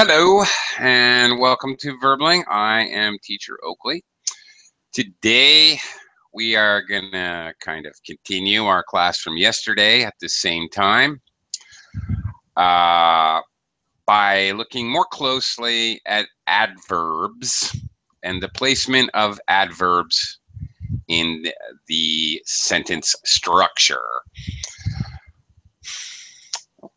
Hello and welcome to Verbling. I am teacher Oakley. Today we are going to kind of continue our class from yesterday at the same time uh, by looking more closely at adverbs and the placement of adverbs in the sentence structure.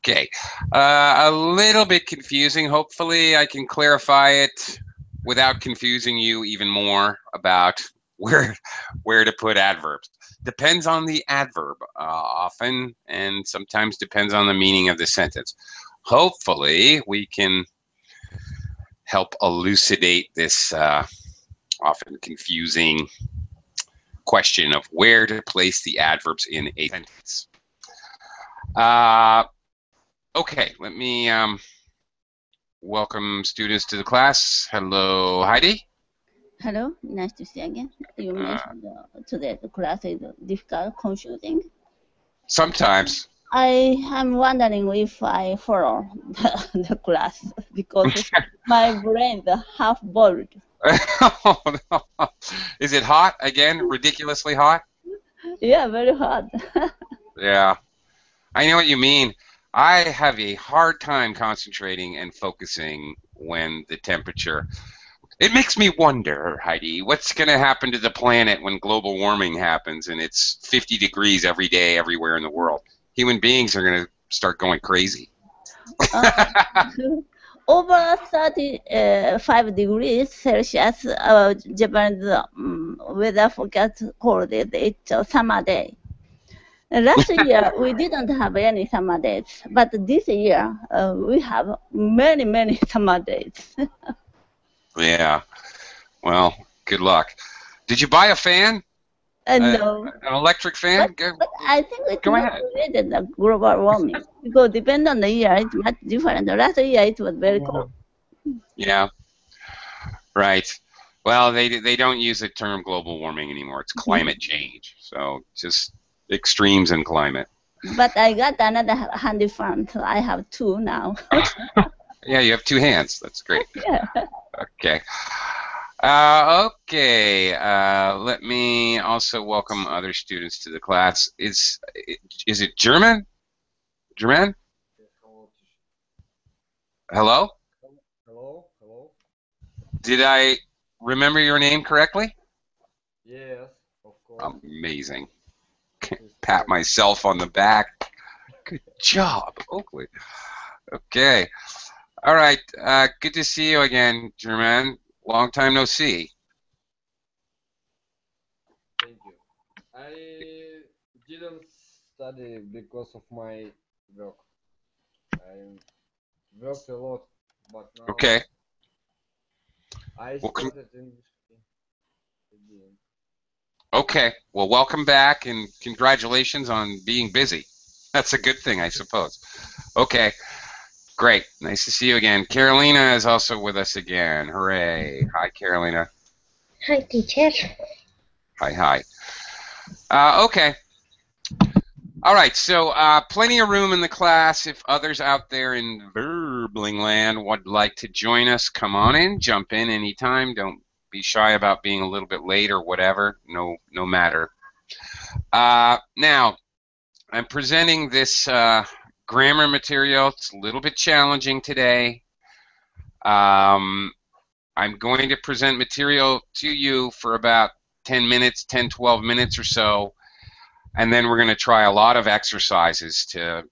Okay, uh, a little bit confusing. Hopefully, I can clarify it without confusing you even more about where where to put adverbs. Depends on the adverb uh, often, and sometimes depends on the meaning of the sentence. Hopefully, we can help elucidate this uh, often confusing question of where to place the adverbs in a sentence. Uh, Okay, let me um, welcome students to the class. Hello, Heidi. Hello, nice to see you again. You Uh, mentioned uh, today the class is difficult, confusing. Sometimes. I am wondering if I follow the, the class because my brain is half oh, no. Is it hot again? Ridiculously hot? Yeah, very hot. Yeah. I know what you mean. I have a hard time concentrating and focusing when the temperature. It makes me wonder, Heidi, what's going to happen to the planet when global warming happens and it's 50 degrees every day everywhere in the world? Human beings are going to start going crazy. Uh, over 35 degrees Celsius, uh, Japan's um, weather forecast called it a summer day. Last year we didn't have any summer days, but this year uh, we have many, many summer days. Yeah. Well, good luck. Did you buy a fan? And Uh, no, An electric fan? Go- but I think it's Go not ahead. related to global warming because depend on the year, it's much different. Last year it was very cold. Yeah. Right. Well, they they don't use the term global warming anymore. It's Mhm. climate change. So just extremes in climate. But I got another handy fan, so I have two now. Yeah, you have two hands. That's great. yeah. Okay. Uh, okay. Uh, let me also welcome other students to the class. Is is it German? German? Hello? Hello, hello. Did I remember your name correctly? Yes, of course. Amazing. Pat myself on the back. Good job, Oakley. Okay. All right. Uh, good to see you again, German. Long time no see. Thank you. I didn't study because of my work. I worked a lot, but now Okay. I Well, started again. Okay. Well, welcome back and congratulations on being busy. That's a good thing, I suppose. Okay. Great. Nice to see you again. Carolina is also with us again. Hooray. Hi, Carolina. Hi, teacher. Hi, hi. Uh, okay. All right, so uh, plenty of room in the class. If others out there in Verbling land would like to join us, come on in, jump in anytime. Don't be shy about being a little bit late or whatever. No, no matter. Uh, now, I'm presenting this uh, grammar material. It's a little bit challenging today. Um, I'm going to present material to you for about 10 minutes, 10, 12 minutes or so, and then we're going to try a lot of exercises to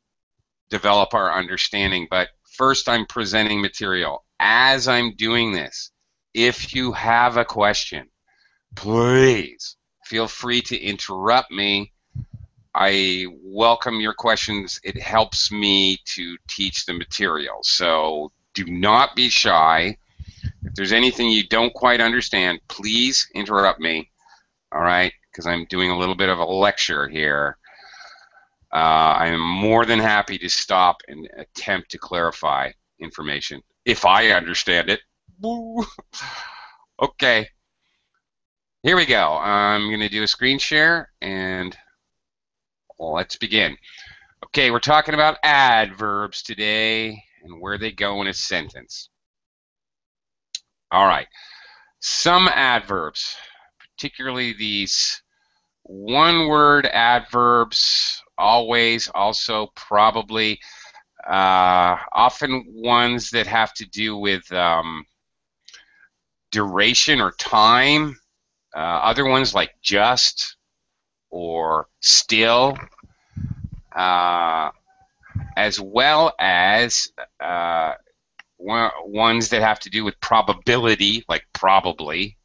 develop our understanding. But first, I'm presenting material. As I'm doing this, if you have a question, please feel free to interrupt me. I welcome your questions. It helps me to teach the material. So do not be shy. If there's anything you don't quite understand, please interrupt me. All right, because I'm doing a little bit of a lecture here. Uh, I am more than happy to stop and attempt to clarify information if I understand it. Okay, here we go. I'm going to do a screen share and let's begin. Okay, we're talking about adverbs today and where they go in a sentence. All right. Some adverbs, particularly these one-word adverbs, always, also, probably, uh, often ones that have to do with um, duration or time. Uh, other ones like just or still, uh, as well as uh, ones that have to do with probability, like probably.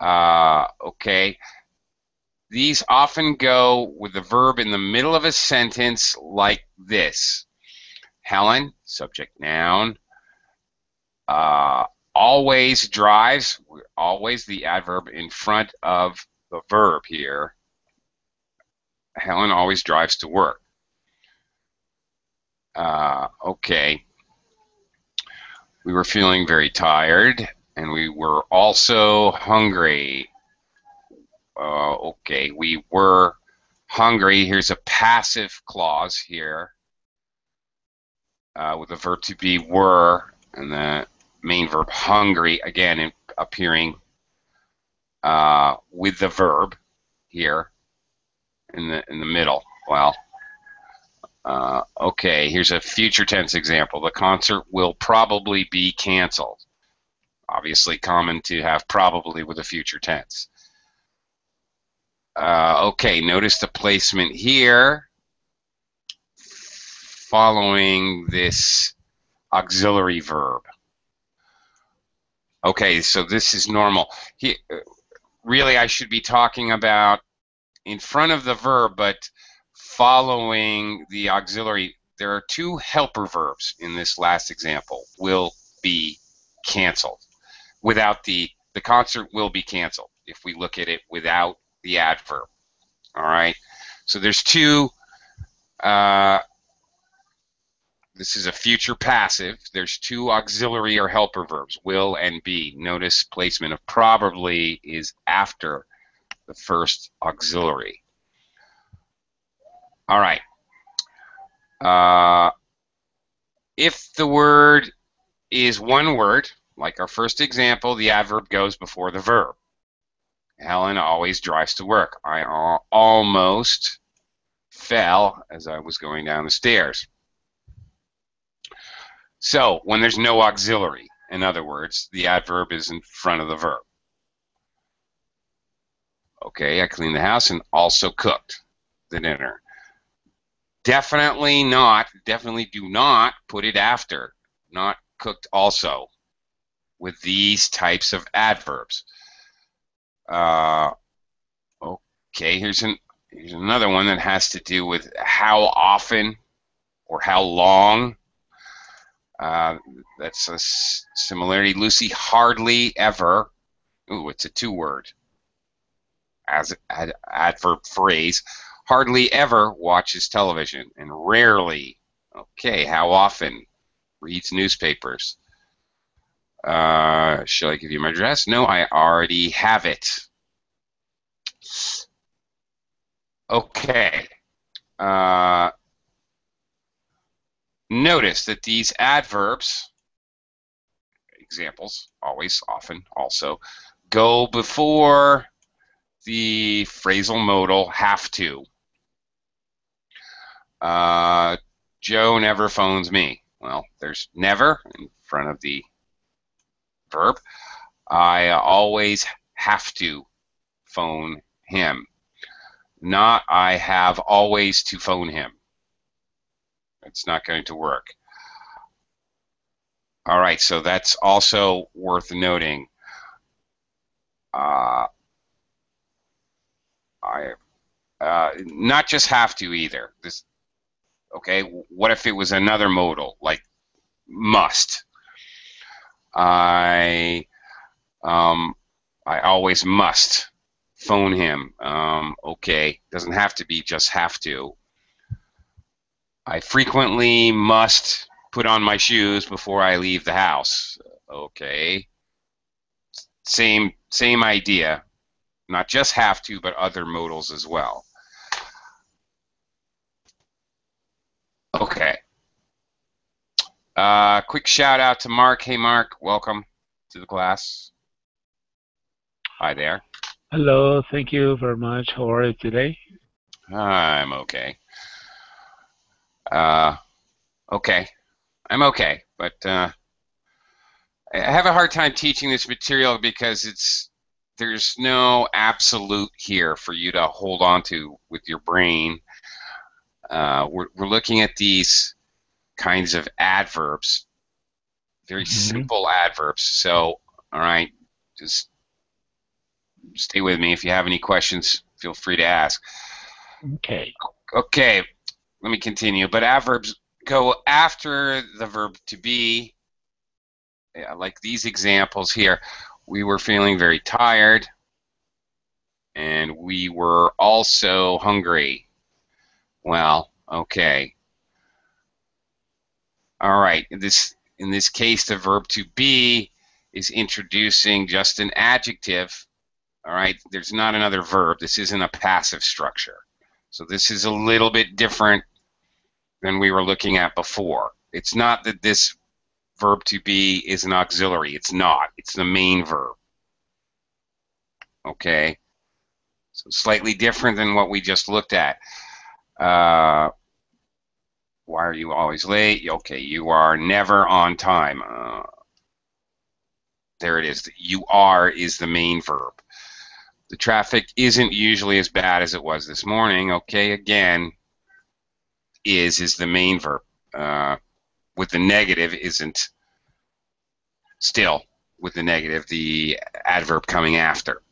Uh, okay. These often go with the verb in the middle of a sentence like this. Helen, subject noun, uh, always drives, always the adverb in front of the verb here. Helen always drives to work. Uh, okay. We were feeling very tired, and we were also hungry. Uh, okay, we were hungry. Here's a passive clause here uh, with the verb to be were, and the main verb hungry again appearing uh, with the verb here in the in the middle. Well, uh, okay, here's a future tense example. The concert will probably be canceled. Obviously, common to have probably with a future tense. Uh, okay, notice the placement here following this auxiliary verb. Okay, so this is normal. He, really, I should be talking about in front of the verb, but following the auxiliary. There are two helper verbs in this last example. Will be canceled. Without the the concert will be canceled if we look at it without the adverb. All right. So there's two uh, this is a future passive. There's two auxiliary or helper verbs, will and be. Notice placement of probably is after the first auxiliary. All right. Uh, if the word is one word, like our first example, the adverb goes before the verb. Helen always drives to work. I almost fell as I was going down the stairs. So when there's no auxiliary, in other words, the adverb is in front of the verb. Okay, I cleaned the house and also cooked the dinner. Definitely not, definitely do not put it after, not cooked also, with these types of adverbs. Uh, okay, here's an here's another one that has to do with how often or how long uh, that's a similarity. Lucy hardly ever. Ooh, it's a two-word. As ad, adverb phrase. Hardly ever watches television, and rarely. Okay, how often? Reads newspapers. Uh, shall I give you my address? No, I already have it. Okay. Uh, Notice that these adverbs, examples, always, often, also, go before the phrasal modal have to. Uh, Joe never phones me. Well, there's never in front of the verb. I always have to phone him. Not I have always to phone him. It's not going to work. All right, so that's also worth noting. Uh, I uh, not just have to either. This okay. What if it was another modal like must? I um, I always must phone him. Um, okay, doesn't have to be just have to. I frequently must put on my shoes before I leave the house. Okay. Same same idea. Not just have to, but other modals as well. Okay. Uh, quick shout out to Mark. Hey, Mark, welcome. to the class? Hi there. Hello, thank you very much. How are you today? I'm okay. Uh, okay. I'm okay, but uh, I have a hard time teaching this material because it's there's no absolute here for you to hold on to with your brain. Uh, we're, we're looking at these kinds of adverbs, very Mhm. simple adverbs. So, all right, just stay with me. If you have any questions, feel free to ask. Okay. Okay, let me continue. But adverbs go after the verb to be. Yeah, like these examples here. We were feeling very tired, and we were also hungry. Well, okay. All right. In this in this case, the verb to be is introducing just an adjective. All right. There's not another verb. This isn't a passive structure. So this is a little bit different than we were looking at before. It's not that this verb to be is an auxiliary. It's not. It's the main verb. Okay? So slightly different than what we just looked at. Uh, why are you always late? Okay, you are never on time. Uh, there it is. You are is the main verb. The traffic isn't usually as bad as it was this morning. Okay, again, is is the main verb. Uh, with the negative isn't still with the negative, the adverb coming after.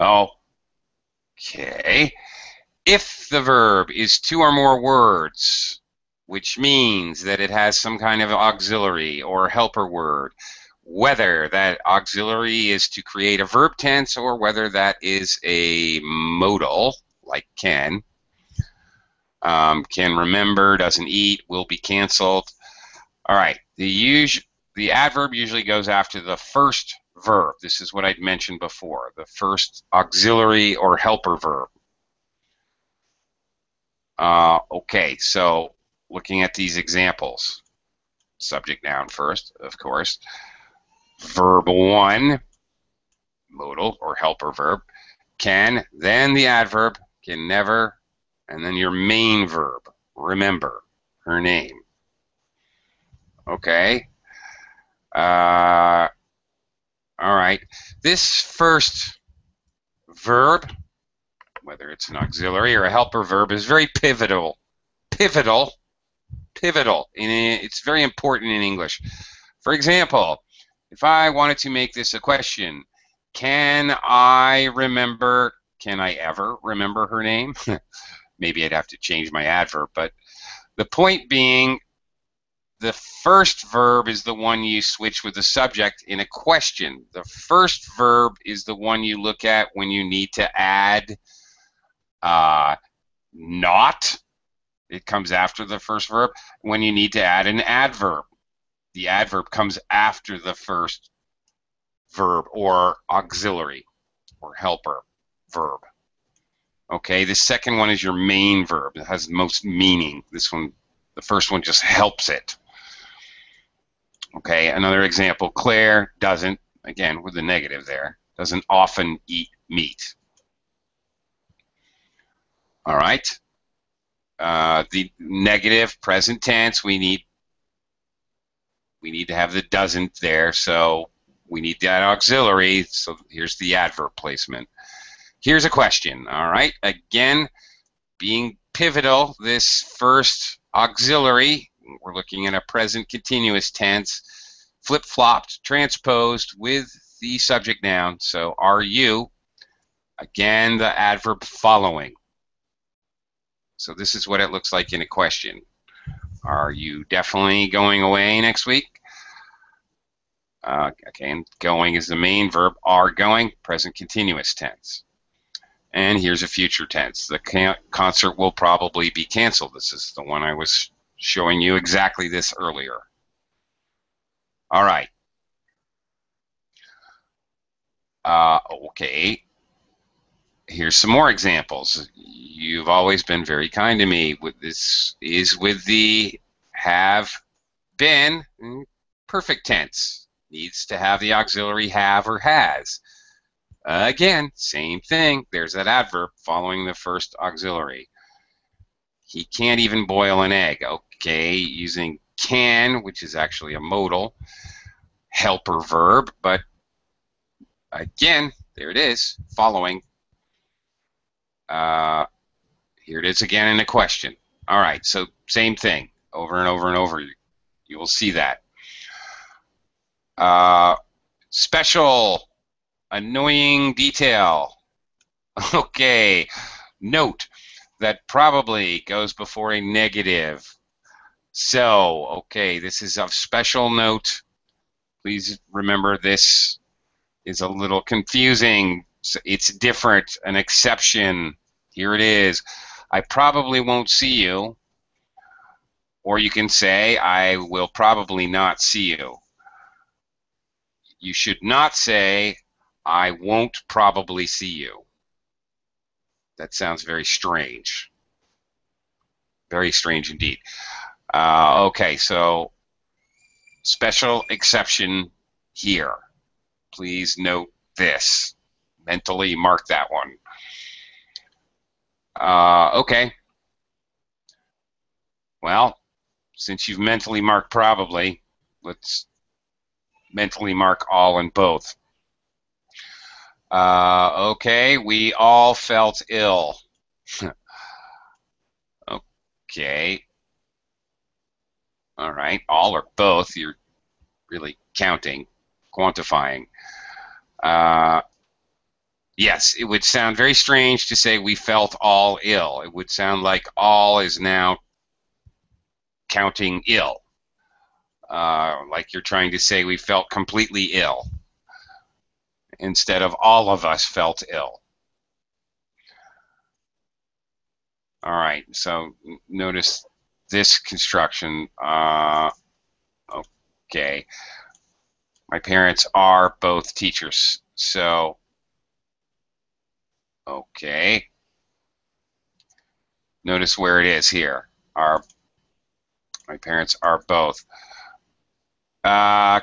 Okay. If the verb is two or more words, which means that it has some kind of auxiliary or helper word, whether that auxiliary is to create a verb tense or whether that is a modal, like can, um, can remember, doesn't eat, will be canceled. All right, the us- the adverb usually goes after the first verb. This is what I'd mentioned before, the first auxiliary or helper verb. Uh, okay, so looking at these examples, subject noun first, of course. Verb one, modal or helper verb, can, then the adverb, can never, and then your main verb, remember, her name. Okay. Uh, all right. This first verb, whether it's an auxiliary or a helper verb, is very pivotal. Pivotal. Pivotal. It's very important in English. For example, if I wanted to make this a question, can I remember, can I ever remember her name? Maybe I'd have to change my adverb, but the point being, the first verb is the one you switch with the subject in a question. The first verb is the one you look at when you need to add uh, not. It comes after the first verb. When you need to add an adverb, the adverb comes after the first verb or auxiliary or helper verb. Okay, the second one is your main verb. It has the most meaning. This one, the first one just helps it. Okay, another example, Claire doesn't, again with the negative there, doesn't often eat meat. All right. Uh, the negative present tense, we need we need to have the doesn't there, so we need that auxiliary. So here's the adverb placement. Here's a question. All right. Again, being pivotal, this first auxiliary, we're looking at a present continuous tense, flip-flopped, transposed with the subject noun. So are you? Again, the adverb following. So this is what it looks like in a question. Are you definitely going away next week? Uh, okay, and going is the main verb. Are going, present continuous tense. And here's a future tense. The concert will probably be canceled. This is the one I was showing you exactly this earlier. All right. Uh, okay. Here's some more examples. You've always been very kind to me. With this is with the have been. perfect tense. Needs to have the auxiliary have or has. Again, same thing. There's that adverb following the first auxiliary. He can't even boil an egg. Okay, using can, which is actually a modal helper verb, but again, there it is, following. Uh, here it is again in a question. All right, so same thing, over and over and over. You, you will see that. Uh, special, annoying detail. Okay, note that probably goes before a negative. So, okay, this is of special note. Please remember this is a little confusing. It's different, an exception. Here it is. I probably won't see you. Or you can say, I will probably not see you. You should not say, I won't probably see you. That sounds very strange. Very strange indeed. Uh, okay, so special exception here. Please note this. Mentally mark that one. Uh, okay. Well, since you've mentally marked probably, let's mentally mark all and both. Uh, okay, we all felt ill. okay. All right, all or both, you're really counting, quantifying. Uh, yes, it would sound very strange to say we felt all ill. It would sound like all is now counting ill. Uh, like you're trying to say we felt completely ill instead of all of us felt ill. All right, so notice this construction. Uh, okay, my parents are both teachers, so okay. Notice where it is here. Our my parents are both. Uh,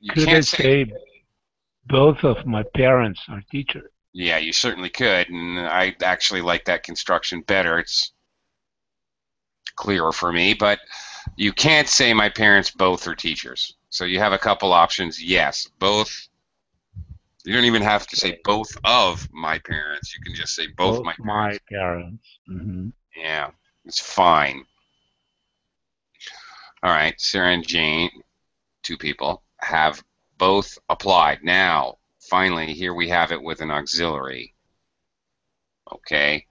you Could I can't say, say both of my parents are teachers? yeah, you certainly could, and I actually like that construction better. It's clearer for me, but you can't say my parents both are teachers. So you have a couple options. Yes, both. You don't even have to say both of my parents. You can just say both, my parents. My parents. hmm Yeah, it's fine. All right, Sarah and Jane, two people, have both applied. Now, finally, here we have it with an auxiliary. Okay.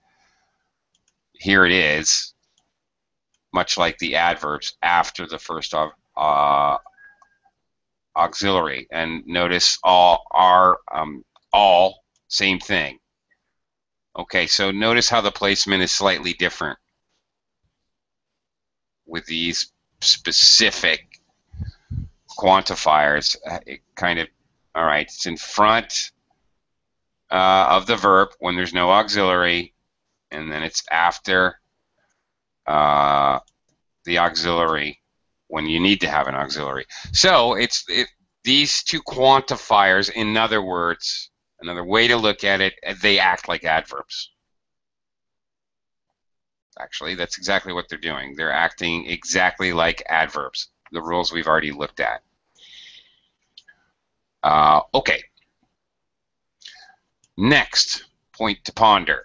Here it is, much like the adverbs after the first uh, auxiliary. And notice all are um, all same thing. Okay, so notice how the placement is slightly different with these specific quantifiers. It kind of, all right, it's in front uh, of the verb when there's no auxiliary, and then it's after uh, the auxiliary when you need to have an auxiliary. So it's it, these two quantifiers, in other words, another way to look at it, they act like adverbs. Actually, that's exactly what they're doing. They're acting exactly like adverbs, the rules we've already looked at. Uh, okay. Next point to ponder.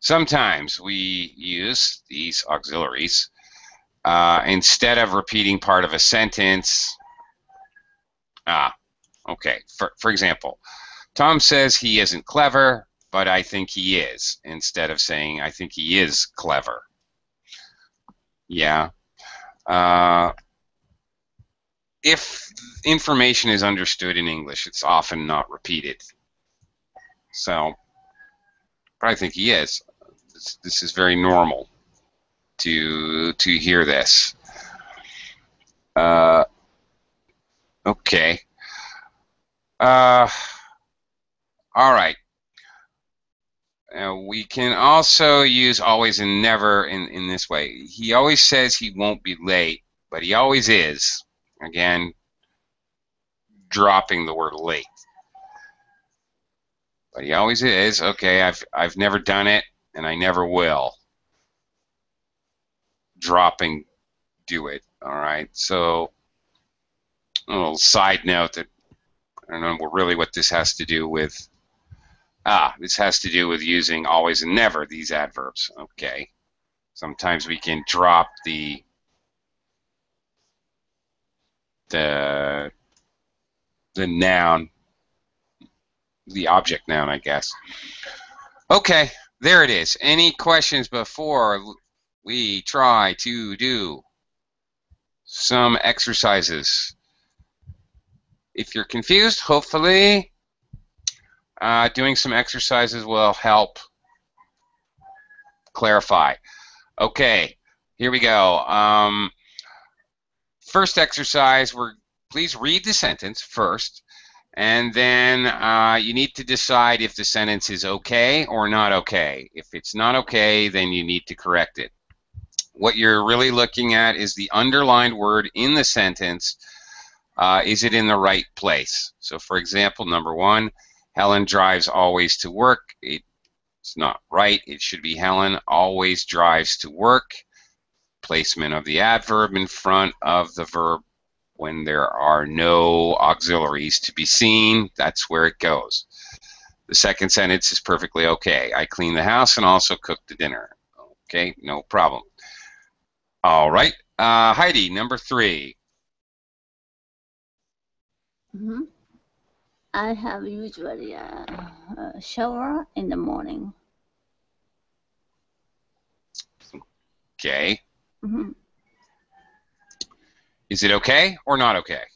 Sometimes we use these auxiliaries uh, instead of repeating part of a sentence. Ah, okay. For, for example, Tom says he isn't clever, but I think he is, instead of saying I think he is clever. Yeah. Uh, if information is understood in English, it's often not repeated. So, but I think he is. This, this is very normal to to hear this. Uh, okay. Uh, all right. We can also use always and never in, in this way. He always says he won't be late, but he always is. Again, dropping the word late. But he always is. Okay, I've I've never done it, and I never will. Dropping, do it. All right. So, a little side note that I don't know really what this has to do with. Ah, this has to do with using always and never these adverbs. Okay. Sometimes we can drop the the the noun, the object noun, I guess. Okay, there it is. Any questions before we try to do some exercises? If you're confused, hopefully uh, doing some exercises will help clarify. Okay, here we go. Um, first exercise, we're please read the sentence first, and then uh, you need to decide if the sentence is okay or not okay. If it's not okay, then you need to correct it. What you're really looking at is the underlined word in the sentence. Uh, is it in the right place? So, for example, number one, Helen drives always to work. It's not right. It should be Helen always drives to work. Placement of the adverb in front of the verb when there are no auxiliaries to be seen, that's where it goes. The second sentence is perfectly okay. I clean the house and also cook the dinner. Okay, no problem. All right, uh, Heidi, number three. Mm -hmm. I have usually a, a shower in the morning. Okay. Mm -hmm. Is it okay or not okay?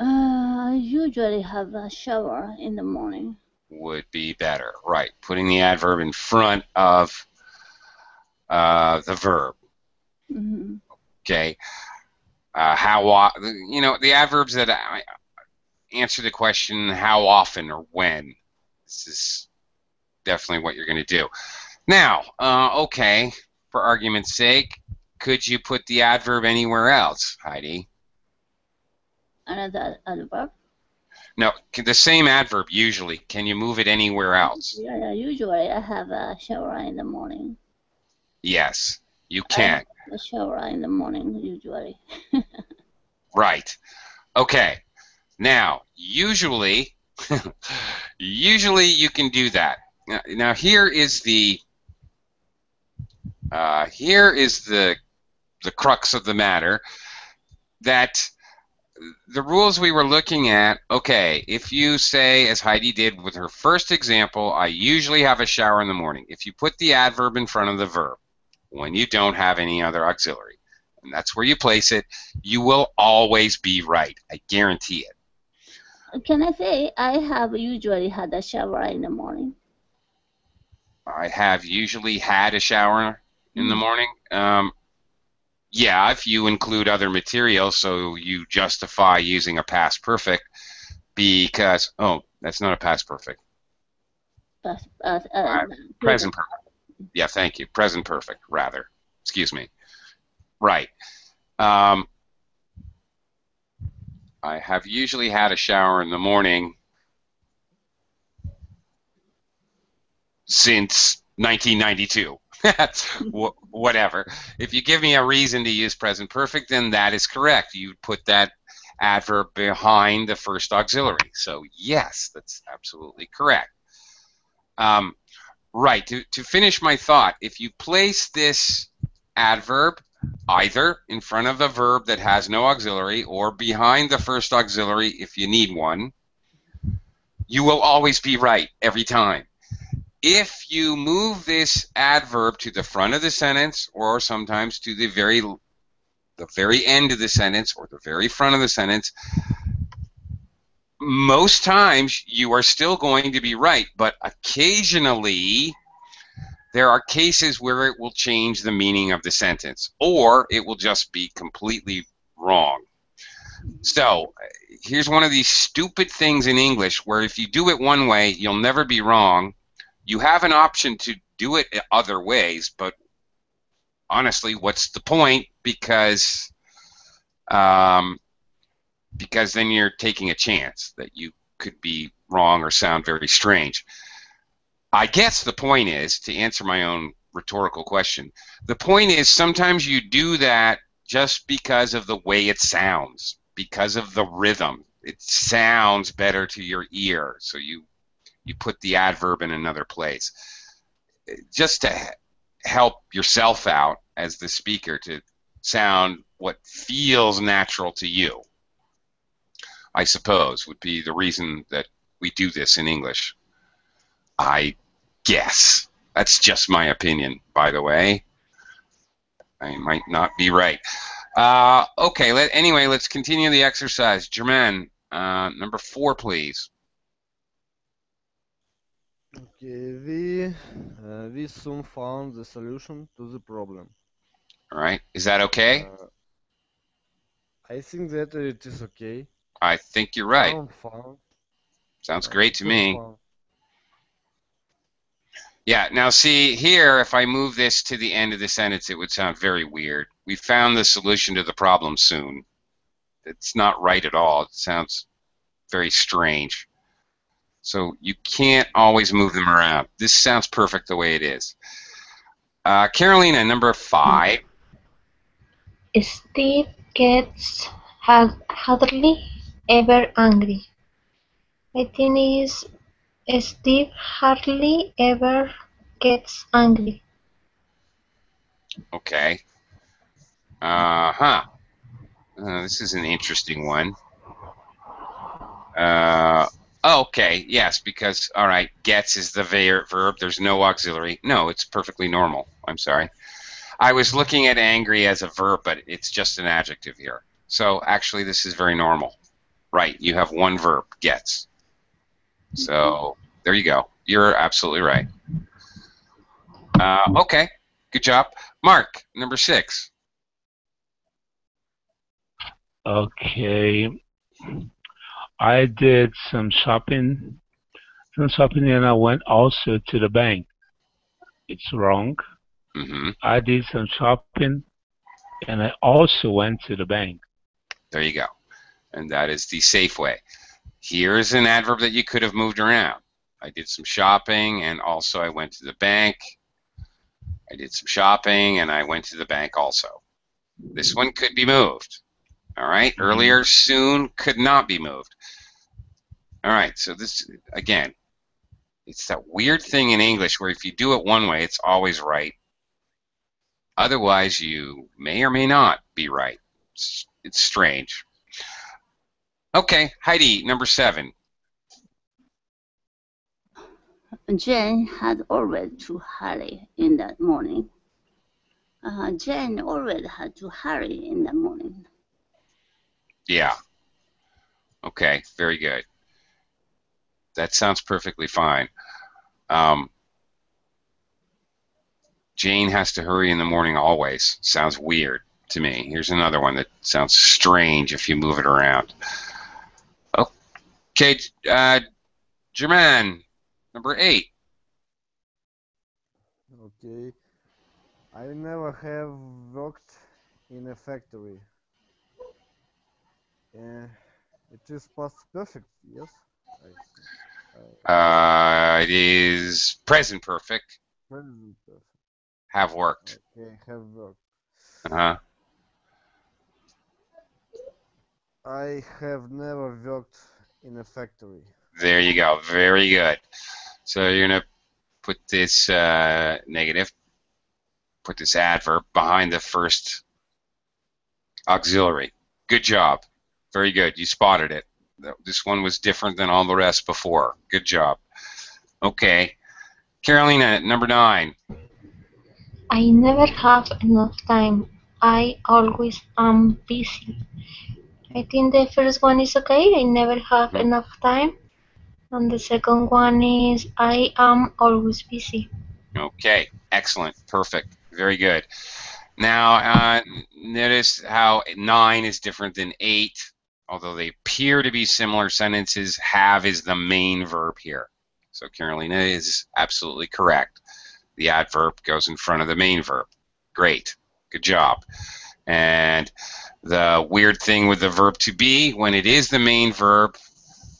Uh, I usually have a shower in the morning. Would be better, right? Putting the adverb in front of uh, the verb. Mm-hmm. Okay. Uh, how you know the adverbs that I, answer the question how often or when. This is definitely what you're going to do. Now, uh, okay, for argument's sake, could you put the adverb anywhere else, Heidi? Another adverb? No, the same adverb usually. Can you move it anywhere else? Yeah, usually I have a shower in the morning. Yes, you can. a shower in the morning usually. right. Okay. Now, usually, usually you can do that. Now, now here is the uh, here is the the crux of the matter that the rules we were looking at, okay, if you say, as Heidi did with her first example, I usually have a shower in the morning. If you put the adverb in front of the verb, when you don't have any other auxiliary, and that's where you place it, you will always be right. I guarantee it. Can I say I have usually had a shower in the morning? I have usually had a shower in the mm-hmm. morning. Um, yeah, if you include other material, so you justify using a past perfect because oh, that's not a past perfect. Uh, uh, uh, present perfect. Yeah, thank you. Present perfect, rather. Excuse me. Right. Um, I have usually had a shower in the morning since 1992. whatever. If you give me a reason to use present perfect, then that is correct. You put that adverb behind the first auxiliary. So yes, that's absolutely correct. Um, right. To, to finish my thought, if you place this adverb either in front of a verb that has no auxiliary or behind the first auxiliary if you need one, you will always be right every time. If you move this adverb to the front of the sentence or sometimes to the very the very end of the sentence or the very front of the sentence most times you are still going to be right but occasionally there are cases where it will change the meaning of the sentence or it will just be completely wrong so here's one of these stupid things in english where if you do it one way you'll never be wrong you have an option to do it other ways, but honestly, what's the point? Because um, because then you're taking a chance that you could be wrong or sound very strange. I guess the point is to answer my own rhetorical question. The point is sometimes you do that just because of the way it sounds, because of the rhythm. It sounds better to your ear, so you you put the adverb in another place, just to help yourself out as the speaker to sound what feels natural to you. I suppose would be the reason that we do this in English. I guess. That's just my opinion, by the way. I might not be right. Uh, okay, let, anyway, let's continue the exercise. Germain, uh, number four, please. Okay, we uh, we soon found the solution to the problem. All right, is that okay? Uh, I think that it is okay. I think you're right. Sounds uh, great to me. found. Yeah, now see here, if I move this to the end of the sentence, it would sound very weird. We found the solution to the problem soon. It's not right at all. It sounds very strange. So you can't always move them around. This sounds perfect the way it is. Uh, Carolina, number five. Steve gets hardly ever angry. I think is Steve hardly ever gets angry. Okay. Uh-huh. Uh, this is an interesting one. Uh, okay, yes, because, all right, gets is the ver- verb. There's no auxiliary. No, it's perfectly normal. I'm sorry. I was looking at angry as a verb, but it's just an adjective here. So actually, this is very normal. Right, you have one verb, gets. So there you go. You're absolutely right. Uh, okay, good job. Mark, number six. Okay. I did some shopping, some shopping, and I went also to the bank. It's wrong. hmm I did some shopping, and I also went to the bank. There you go. And that is the safe way. Here's an adverb that you could have moved around. I did some shopping and also I went to the bank. I did some shopping and I went to the bank also. This one could be moved. All right. Earlier, soon could not be moved. All right. So this again, it's that weird thing in English where if you do it one way, it's always right. Otherwise, you may or may not be right. It's, it's strange. Okay, Heidi, number seven. Jane had always to hurry in the morning. Uh, Jane always had to hurry in the morning. Yeah. Okay, very good. That sounds perfectly fine. Um, Jane has to hurry in the morning always. Sounds weird to me. Here's another one that sounds strange if you move it around. Okay, uh, German, number eight. Okay. I never have worked in a factory. Uh, it is past perfect, yes? I. I- Uh, it is present perfect. present perfect. Have worked. Okay, have worked. Uh-huh. I have never worked in a factory. There you go. Very good. So you're going to put this uh, negative, put this adverb behind the first auxiliary. Good job. Very good. You spotted it. This one was different than all the rest before. Good job. Okay. Carolina, number nine. I never have enough time. I always am busy. I think the first one is okay. I never have enough time. And the second one is I am always busy. Okay, excellent, perfect, very good. Now, uh, notice how nine is different than eight, although they appear to be similar sentences. Have is the main verb here. So Carolina is absolutely correct. The adverb goes in front of the main verb. Great, good job. And the weird thing with the verb to be, when it is the main verb,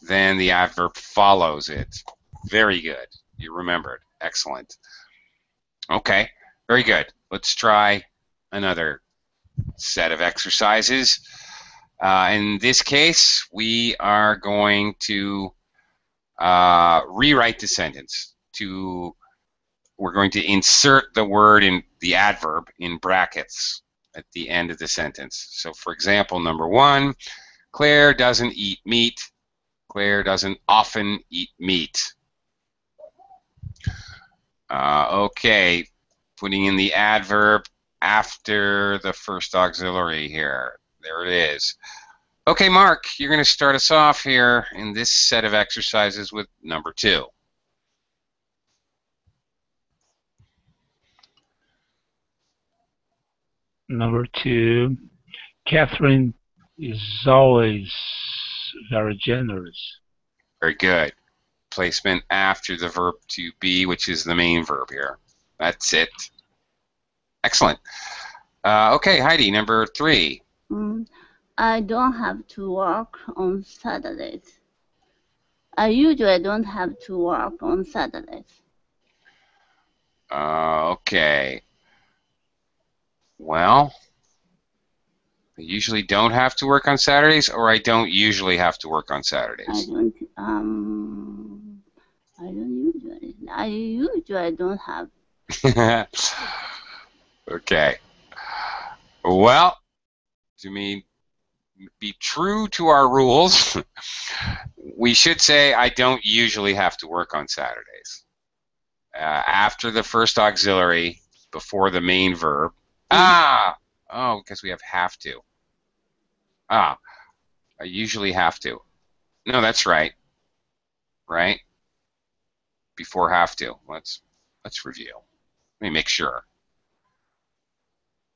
then the adverb follows it. Very good. You remembered. Excellent. Okay, very good. Let's try another set of exercises. Uh, in this case, we are going to uh, rewrite the sentence. To we're going to insert the word in the adverb in brackets at the end of the sentence. So, for example, number one, Claire doesn't eat meat. Claire doesn't often eat meat. Uh, okay, putting in the adverb after the first auxiliary here. There it is. Okay, Mark, you're going to start us off here in this set of exercises with number two. Number two, Catherine is always very generous. Very good. Placement after the verb to be, which is the main verb here. That's it. Excellent. Uh, okay, Heidi, number three. Mm, I don't have to work on Saturdays. I usually don't have to work on Saturdays. Uh, okay. Well, I usually don't have to work on Saturdays, or I don't usually have to work on Saturdays. I don't um I don't usually I usually don't have okay. Well, to me, be true to our rules, we should say I don't usually have to work on Saturdays. Uh, after the first auxiliary, before the main verb. Ah! Oh, because we have have to. Ah. I usually have to. No, that's right. Right? Before have to. Let's let's review. Let me make sure.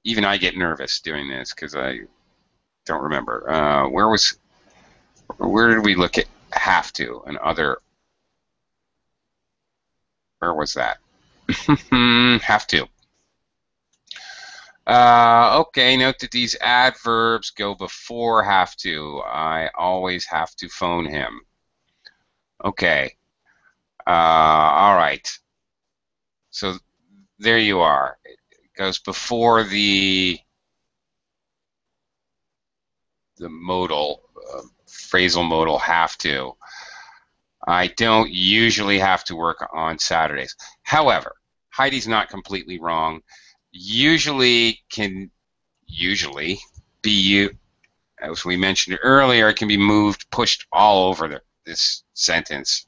Even I get nervous doing this because I don't remember. Uh, where was, where did we look at have to and other? Where was that? have to. Uh, okay, note that these adverbs go before have to. I always have to phone him. Okay. Uh, all right. So there you are. It goes before the the modal uh, phrasal modal have to. I don't usually have to work on Saturdays. However, Heidi's not completely wrong. Usually can usually be you as we mentioned earlier, it can be moved, pushed all over the, this sentence.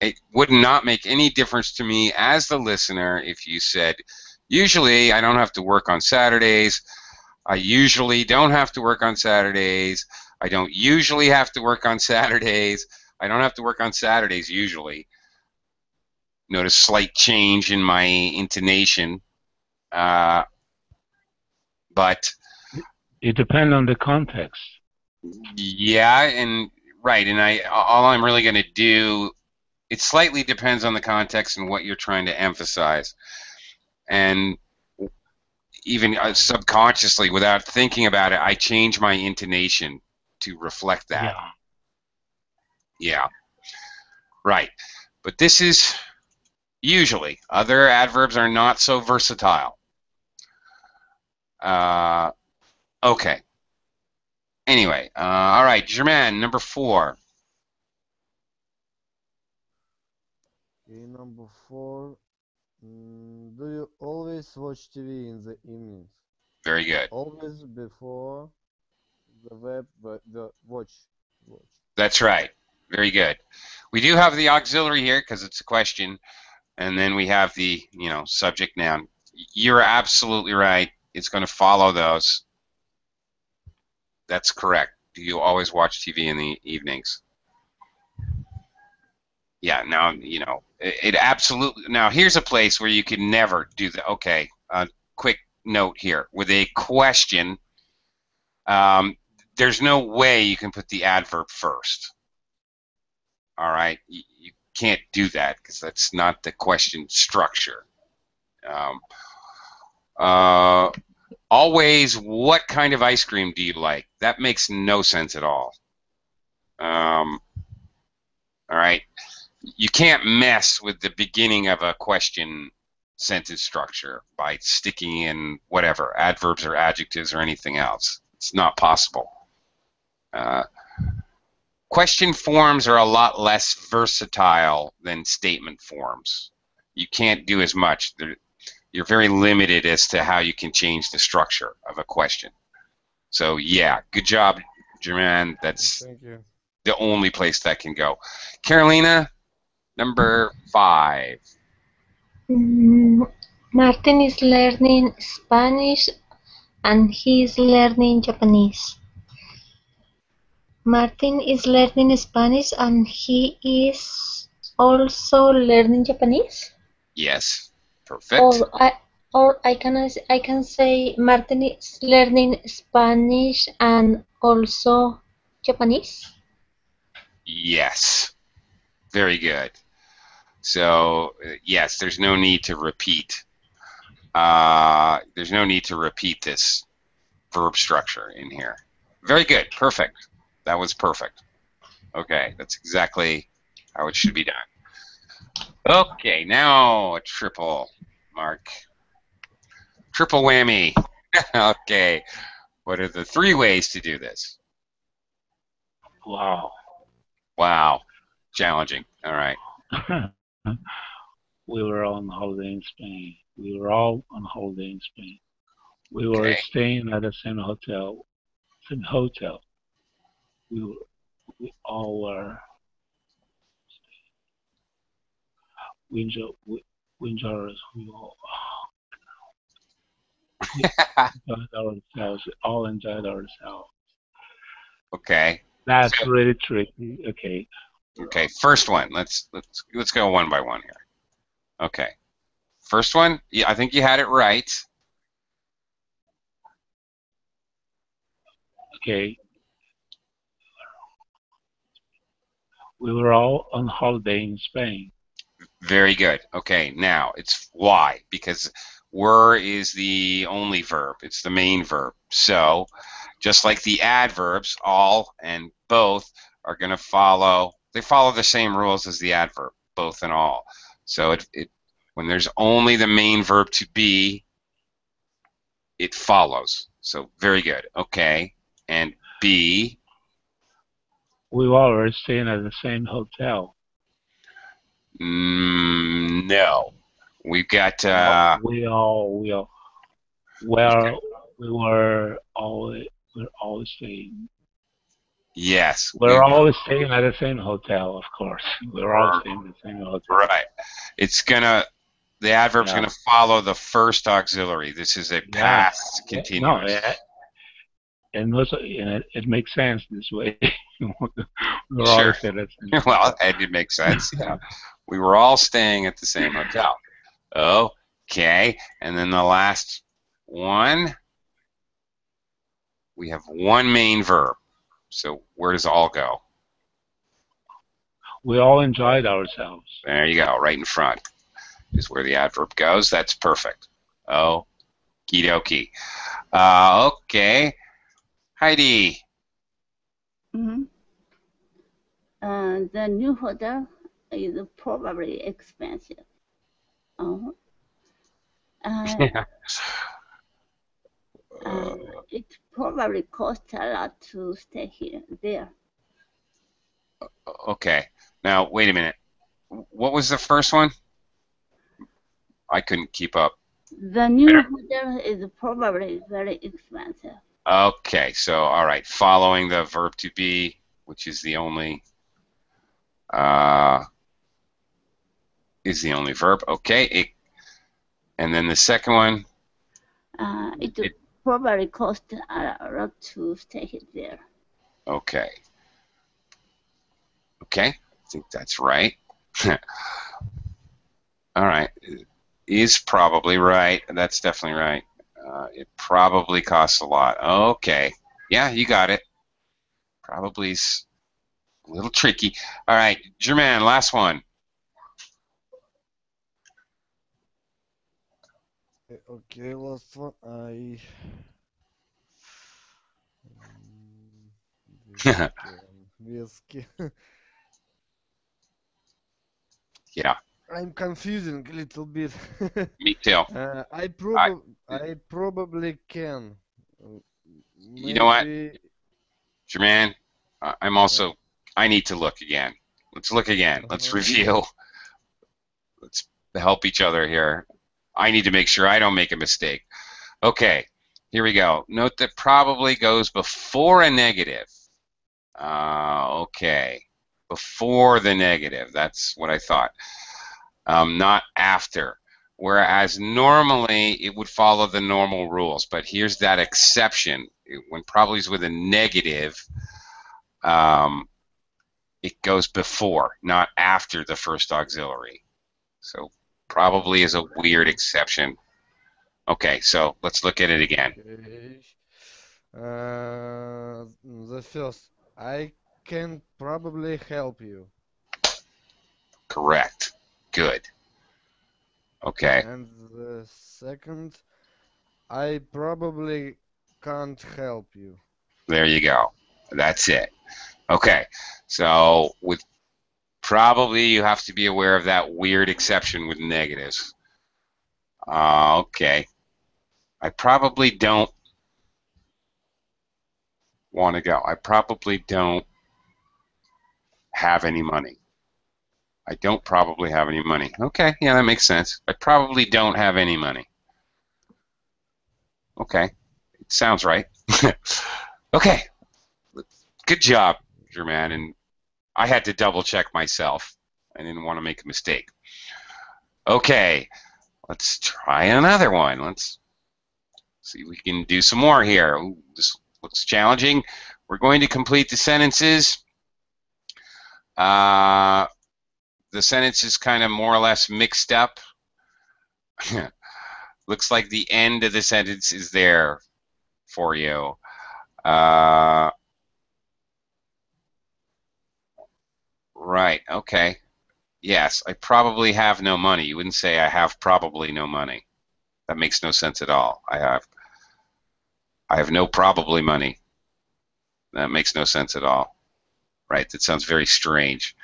It would not make any difference to me as the listener if you said, usually I don't have to work on Saturdays. I usually don't have to work on Saturdays. I don't usually have to work on Saturdays. I don't have to work on Saturdays usually. Notice slight change in my intonation. Uh, but It depends on the context. yeah, and right, and I all I'm really going to do it slightly depends on the context and what you're trying to emphasize. And even uh, subconsciously without thinking about it, I change my intonation to reflect that. Yeah. Yeah. Right. But this is usually. Other adverbs are not so versatile. Uh, okay. Anyway, uh, all right, Germain, number four. Okay, number four. Mm, do you always watch TV in the evenings? Very good. Always before the web, but the watch. Watch. That's right. Very good. We do have the auxiliary here because it's a question, and then we have the you know subject noun. You're absolutely right. It's going to follow those. That's correct. Do you always watch TV in the evenings? Yeah. Now you know it, it absolutely. Now here's a place where you can never do that. Okay. Uh, quick note here with a question. Um, there's no way you can put the adverb first. All right, you, you can't do that because that's not the question structure. Um, uh, Always, what kind of ice cream do you like? That makes no sense at all. Um, all right. You can't mess with the beginning of a question sentence structure by sticking in whatever, adverbs or adjectives or anything else. It's not possible. Uh, question forms are a lot less versatile than statement forms. You can't do as much. They're, you're very limited as to how you can change the structure of a question. So yeah, good job, Jermaine. That's Thank you. the only place that can go. Carolina, number five. Mm, Martin is learning Spanish and he is learning Japanese. Martin is learning Spanish and he is also learning Japanese. Yes, perfect. Or I or I can I can say Martin is learning Spanish and also Japanese. Yes, very good. So uh, yes, there's no need to repeat. Uh, there's no need to repeat this verb structure in here. Very good, perfect. That was perfect. Okay, that's exactly how it should be done. Okay, now a triple mark. Triple whammy. okay, what are the three ways to do this? Wow. Wow, challenging. All right. we were on holiday in Spain. We were all on holiday in Spain. We were Okay. staying at the same hotel. Same hotel. We were, we all were. We enjoy, we, we enjoyed, we all ourselves. All enjoyed ourselves. Okay. That's So- really tricky. Okay. Okay. First one. Let's let's let's go one by one here. Okay. First one. Yeah, I think you had it right. Okay. We were all on holiday in Spain. Very good. Okay. Now it's why because were is the only verb. It's the main verb. So, just like the adverbs, all and both are going to follow. They follow the same rules as the adverb, both and all. So it, it when there's only the main verb to be, it follows. So very good. Okay. And B. We all were staying at the same hotel. Mm, no. We've got. Uh, we all, we all, well, we were all, we're all staying. yes. We're we- always staying at the same hotel, of course. We're all staying at the same hotel. Right. It's gonna. The adverb's Yeah. gonna follow the first auxiliary. This is a past Yeah, continuous. No, it, and and it, it makes sense this way. Sure. well, it makes sense. Yeah. We were all staying at the same hotel. Okay. And then the last one. We have one main verb. So where does all go? We all enjoyed ourselves. There you go, right in front is where the adverb goes. That's perfect. Oh, dokie. Uh, okay. Heidi. Mhm. Uh, the new hotel is probably expensive. Uh, uh, uh, it probably costs a lot to stay here there. Okay. Now, wait a minute. What was the first one? I couldn't keep up. The new hotel is probably very expensive. Okay, so all right, following the verb to be, which is the only uh, is the only verb. Okay, it, and then the second one. Uh, it, It- probably costs a lot to stay here there. Okay. Okay, I think that's right. all right, is probably right. That's definitely right. Uh, it probably costs a lot. Okay, yeah, you got it. Probably's a little tricky. All right, German, last one. Okay, last one. I. Whiskey. Yeah, I'm confusing a little bit. me too. uh, I probably I probably can. Uh, You know what? maybe- Jermaine, I- I'm also. I need to look again. Let's look again. Let's Uh-huh. review. Let's help each other here. I need to make sure I don't make a mistake. Okay, here we go. Note that probably goes before a negative. Uh, okay, before the negative. That's what I thought. Um, not after. Whereas normally it would follow the normal rules, but here's that exception. When probably is with a negative, um, it goes before, not after the first auxiliary. So probably is a weird exception. Okay, so let's look at it again. Uh, the first, I can probably help you. Correct. Good. Okay. And the second, I probably can't help you. There you go. That's it. Okay. So with probably you have to be aware of that weird exception with negatives. Uh, okay. I probably don't want to go. I probably don't have any money. I don't probably have any money. Okay, yeah, that makes sense. I probably don't have any money. Okay, it sounds right. okay, good job, German. And I had to double check myself. I didn't want to make a mistake. Okay, let's try another one. Let's see if we can do some more here. Ooh, this looks challenging. We're going to complete the sentences. Uh, the sentence is kind of more or less mixed up. looks like the end of the sentence is there for you. Uh, right, okay. Yes, I probably have no money. You wouldn't say I have probably no money. That makes no sense at all. I have I have no probably money. That makes no sense at all. Right, that sounds very strange.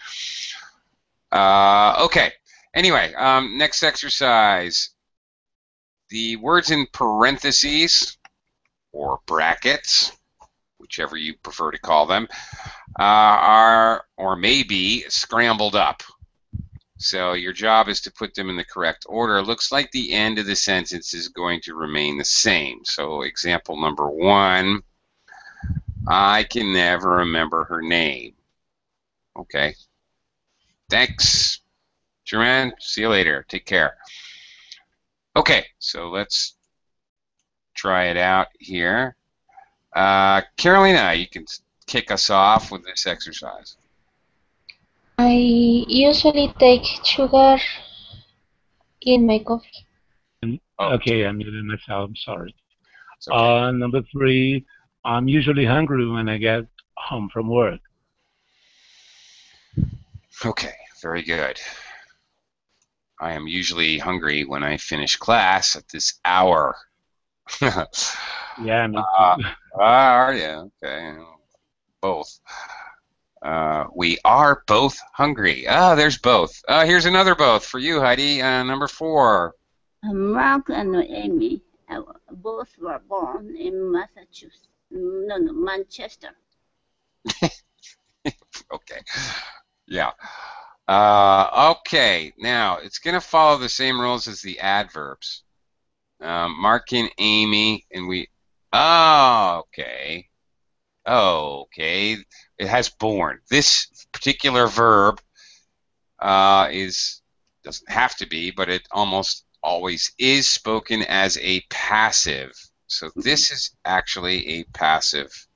Uh, okay. Anyway, um, next exercise. The words in parentheses or brackets, whichever you prefer to call them, uh, are or may be scrambled up. So your job is to put them in the correct order. It looks like the end of the sentence is going to remain the same. So example number one, I can never remember her name. Okay. Thanks, Jermaine. See you later. Take care. Okay, so let's try it out here. Uh, Carolina, you can kick us off with this exercise. I usually take sugar in my coffee. Oh. Okay, I muted myself. I'm sorry. Okay. Uh, number three, I'm usually hungry when I get home from work. Okay, very good. I am usually hungry when I finish class at this hour. Yeah, me too. Uh, Ah, are you? Okay. Both. Uh, we are both hungry. Ah, there's both. Uh, here's another both for you, Heidi. Uh, number four. Mark and Amy uh, both were born in Massachusetts. No, no, Manchester. Okay. Yeah. Uh, okay. Now it's going to follow the same rules as the adverbs. Um, Mark and Amy, and we. Oh, okay. Oh, okay. It has born. This particular verb uh, is doesn't have to be, but it almost always is spoken as a passive. So this is actually a passive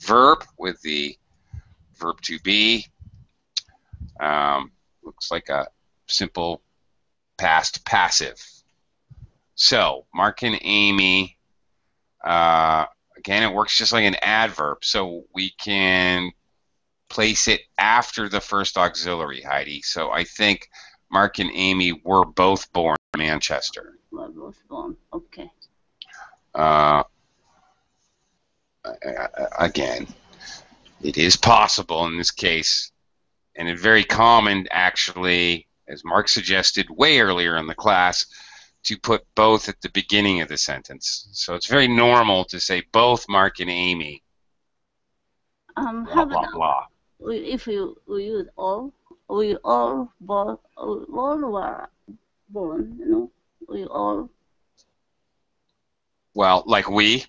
verb with the verb to be. Um, looks like a simple past passive. So, Mark and Amy, uh, again, it works just like an adverb. So we can place it after the first auxiliary, Heidi. So I think Mark and Amy were both born in Manchester. Were both born. Okay. Uh, again, it is possible in this case, and it's very common actually, as Mark suggested way earlier in the class, to put both at the beginning of the sentence. So it's very normal to say both Mark and Amy. Um, Blah how blah blah. we- if you we use all, we all born, all were born, you know, we all. Well, like we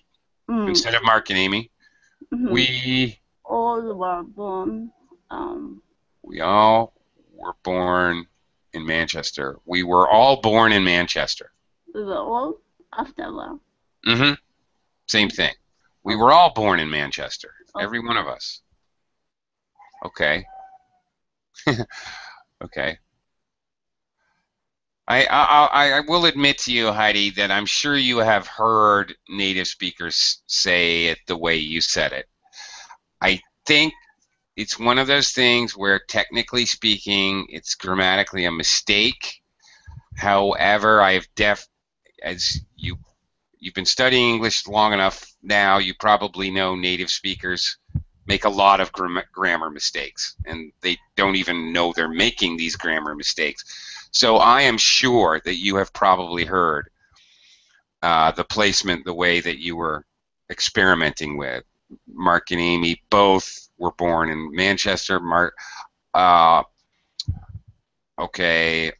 Mm, instead of Mark and Amy, mhm. we all were born. Um, we all were born in Manchester. We were all born in Manchester. we were all afterward. Mm-hmm. Same thing. We were all born in Manchester. Every one of us. Okay. okay. I, I I I will admit to you, Heidi, that I'm sure you have heard native speakers say it the way you said it. I think it's one of those things where, technically speaking, it's grammatically a mistake. However, I've def as you you've been studying English long enough now, you probably know native speakers make a lot of gram- grammar mistakes, and they don't even know they're making these grammar mistakes. So I am sure that you have probably heard uh, the placement the way that you were experimenting with. Mark and Amy both were born in Manchester. Mark, uh, okay,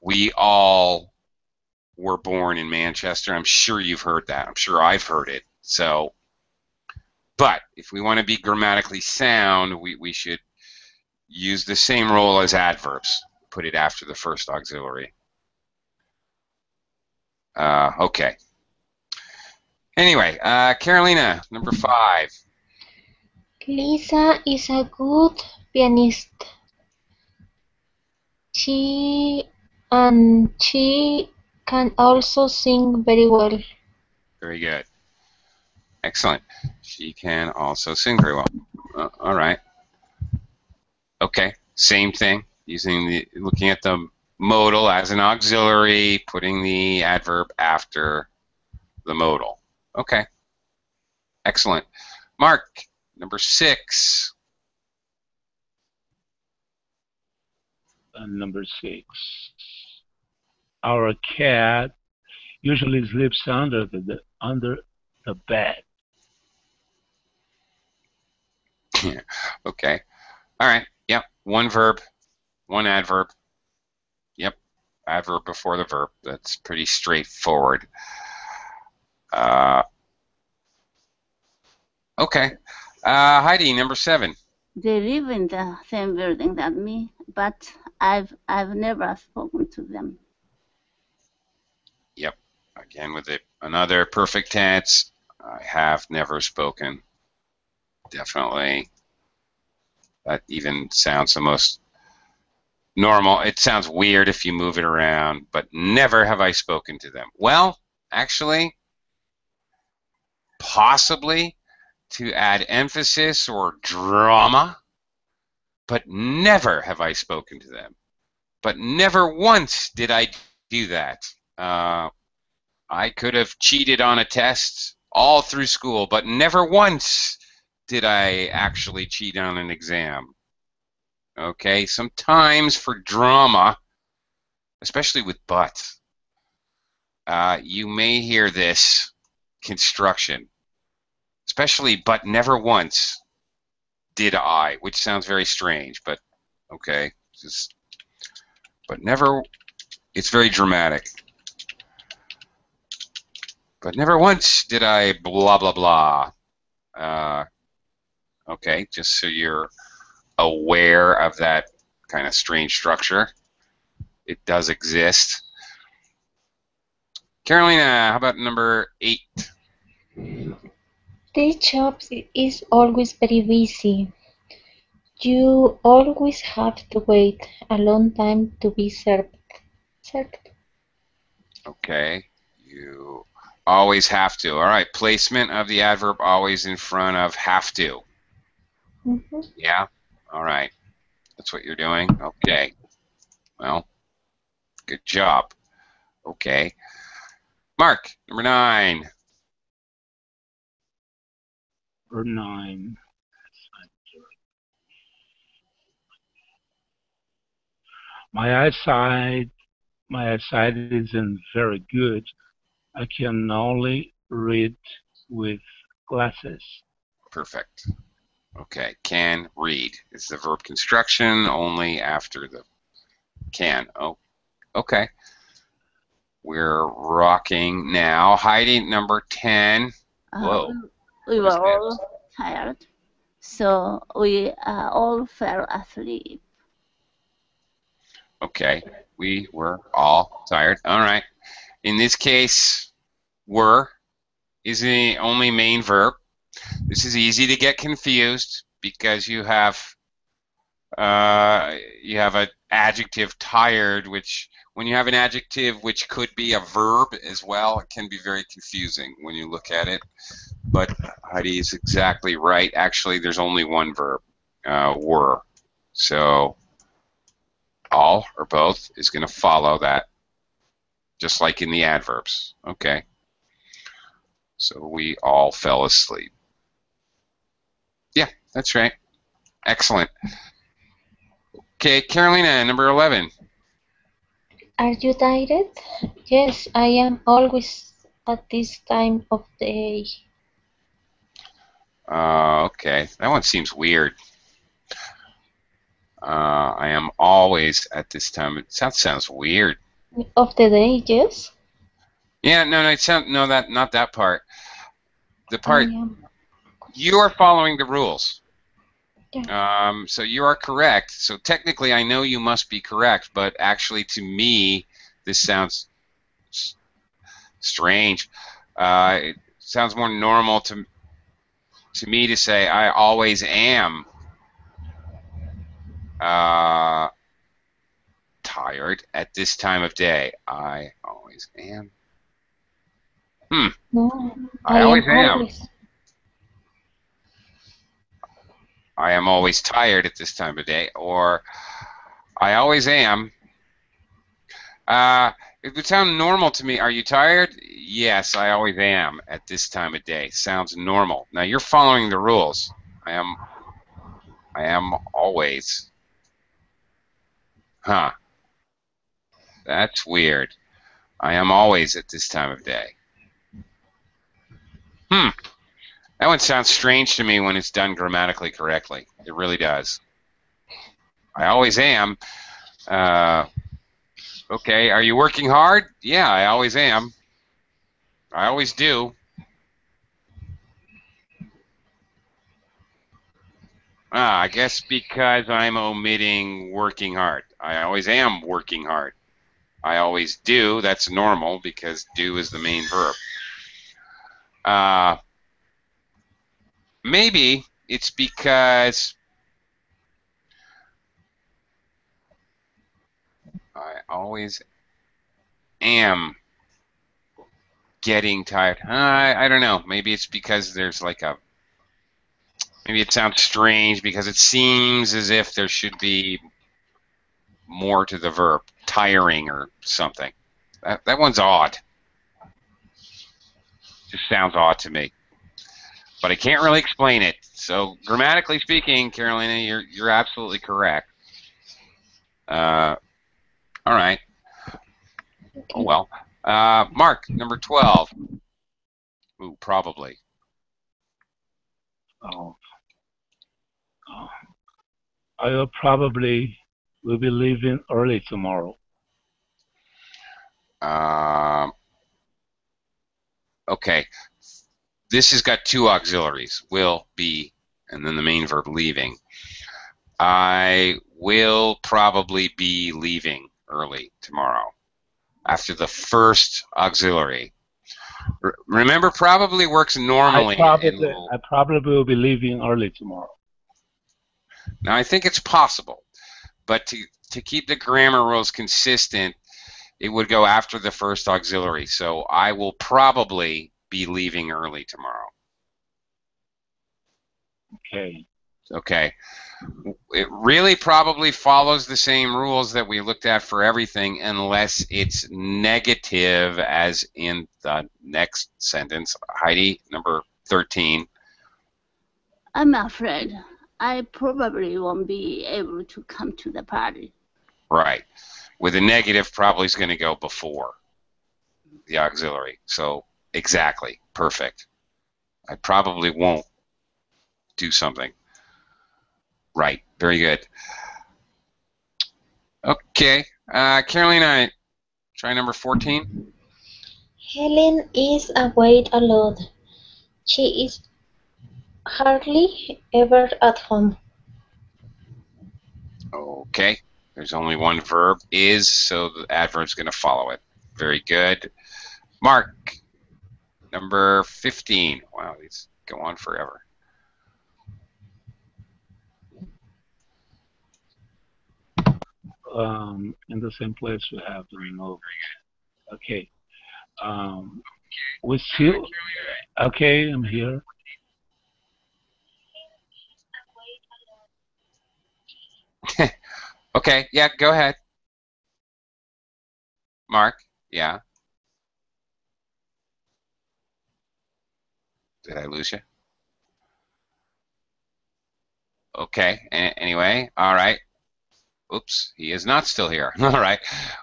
we all were born in Manchester. I'm sure you've heard that. I'm sure I've heard it. So, but if we want to be grammatically sound, we, we should use the same role as adverbs. Put it after the first auxiliary. Uh, okay. Anyway, uh, Carolina, number five. Lisa is a good pianist. She and she can also sing very well. Very good. Excellent. She can also sing very well. Uh, all right. Okay. Same thing. Using the looking at the modal as an auxiliary, putting the adverb after the modal. Okay. Excellent. Mark, number six. Uh, number six. Our cat usually sleeps under the, the under the bed. Okay. All right. Yep. One verb, one adverb. Yep. Adverb before the verb. That's pretty straightforward. Uh, okay. Uh, Heidi, number seven. They live in the same building that me, but I've I've never spoken to them. Yep. Again, with it, another perfect tense. I have never spoken. Definitely. That even sounds the most normal. It sounds weird if you move it around, but never have I spoken to them. Well, actually, possibly to add emphasis or drama, but never have I spoken to them. But never once did I do that. Uh, I could have cheated on a test all through school, but never once did I actually cheat on an exam. Okay, sometimes for drama, especially with but, uh, you may hear this construction, especially but never once did I, which sounds very strange, but okay, just but never. It's very dramatic. But never once did I blah blah blah. Uh, okay, just so you're aware of that kind of strange structure. It does exist. Carolina, how about number eight? The shop is always very busy. You always have to wait a long time to be served. Served. Okay, you always have to. All right, placement of the adverb always in front of have to. Mhm. Yeah? All right. That's what you're doing? Okay. Well, good job. Okay. Mark, number nine. Number nine. My eyesight, my eyesight isn't very good. I can only read with glasses. Perfect. Okay, can read is the verb construction only after the can. Oh, okay. We're rocking now. Heidi, number 10. Uh, Whoa. We were all tired, so we uh, all fell asleep. Okay, we were all tired. All right. In this case, were is the only main verb. This is easy to get confused because you have uh, you have an adjective tired, which when you have an adjective which could be a verb as well, it can be very confusing when you look at it. But Heidi is exactly right. Actually, there's only one verb, uh, were. So all or both is going to follow that, just like in the adverbs. Okay. So we all fell asleep. Yeah, that's right. Excellent. Okay, Carolina, number 11. Are you tired? Yes, I am always at this time of day. Uh, okay, that one seems weird. Uh, I am always at this time. It sounds sounds weird. Of the day, yes. Yeah, no, no, it sound, no, that not that part. The part you are following the rules. Yeah. Um, so you are correct. So technically, I know you must be correct, but actually, to me, this sounds strange. Uh, it sounds more normal to to me to say I always am uh, tired at this time of day. I always am. No, I I, always am am. always. I am always tired at this time of day, or I always am. Uh, it would sound normal to me. Are you tired? Yes, I always am at this time of day. Sounds normal. Now you're following the rules. I am. I am always. Huh. That's weird. I am always at this time of day. Hmm. That one sounds strange to me when it's done grammatically correctly. It really does. I always am. Uh, okay, are you working hard? Yeah, I always am. I always do. Ah, I guess because I'm omitting working hard. I always am working hard. I always do. That's normal because do is the main verb. Uh, maybe it's because I always am getting tired. Uh, I, I don't know. Maybe it's because there's like a. Maybe it sounds strange because it seems as if there should be more to the verb, tiring or something. That, that one's odd. Just sounds odd to me. But I can't really explain it. So grammatically speaking, Carolina, you're you're absolutely correct. Uh, all right. Oh well. Uh, Mark, number twelve. Ooh, probably. Oh. Oh. I will probably will be leaving early tomorrow. Um, okay. This has got two auxiliaries, will, be, and then the main verb leaving. I will probably be leaving early tomorrow after the first auxiliary. R- remember, probably works normally. I probably, in I probably will be leaving early tomorrow. Now, I think it's possible, but to, to keep the grammar rules consistent, it would go after the first auxiliary. So I will probably be leaving early tomorrow. Okay. Okay. It really probably follows the same rules that we looked at for everything unless it's negative as in the next sentence. Heidi, number 13. I'm afraid I probably won't be able to come to the party. Right. With a negative, probably is going to go before the auxiliary. So, exactly. Perfect. I probably won't do something. Right. Very good. Okay. Uh, Carolina, try number 14. Helen is away a lot. She is hardly ever at home. Okay. There's only one verb, is, so the adverb's going to follow it. Very good. Mark, number 15. Wow, these go on forever. Um, in the same place we have the remove. Okay. Um, we still. Okay, I'm here. Okay, yeah, go ahead. Mark, yeah. Did I lose you? Okay, a- anyway, all right. Oops, he is not still here. All right.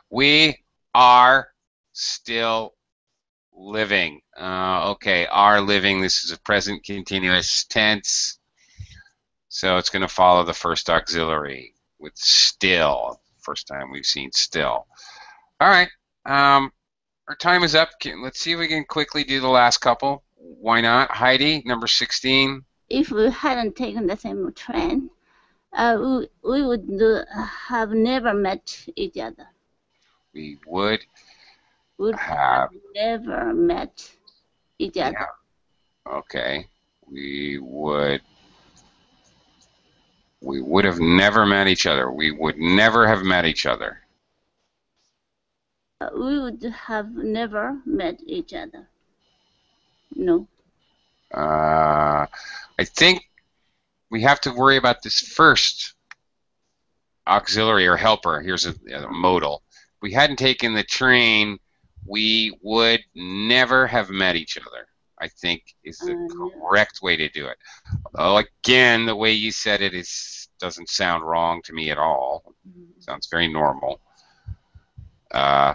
We are still living. Uh, okay, are living. This is a present continuous tense. So it's going to follow the first auxiliary with still. First time we've seen still. All right. Um, our time is up. Let's see if we can quickly do the last couple. Why not? Heidi, number 16. If we hadn't taken the same train, uh, we, we would uh, have never met each other. We would Would have. never met each other. Yeah. Okay. We would. We would have never met each other. We would never have met each other. Uh, we would have never met each other. No. Uh, I think we have to worry about this first auxiliary or helper. Here's a, a modal. If we hadn't taken the train, we would never have met each other. I think is the Uh, correct way to do it. Although again, the way you said it is doesn't sound wrong to me at all. Sounds very normal. Uh,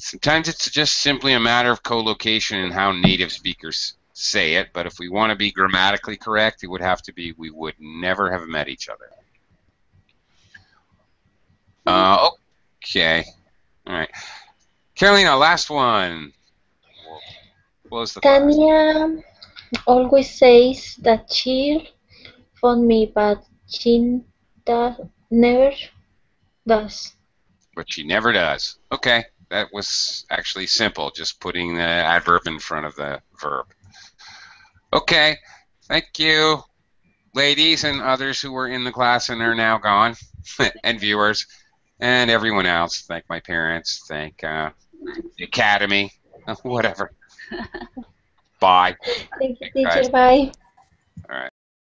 sometimes it's just simply a matter of collocation and how native speakers say it. But if we want to be grammatically correct, it would have to be we would never have met each other. Uh, okay. All right. Carolina, last one. We'll close the. Tanya always says that she found me, but she does, never does. but she never does. Okay, that was actually simple, just putting the adverb in front of the verb. Okay, thank you, ladies and others who were in the class and are now gone, and viewers, and everyone else. Thank my parents, thank uh, the academy, whatever. Bye. Thank you, teacher. Bye.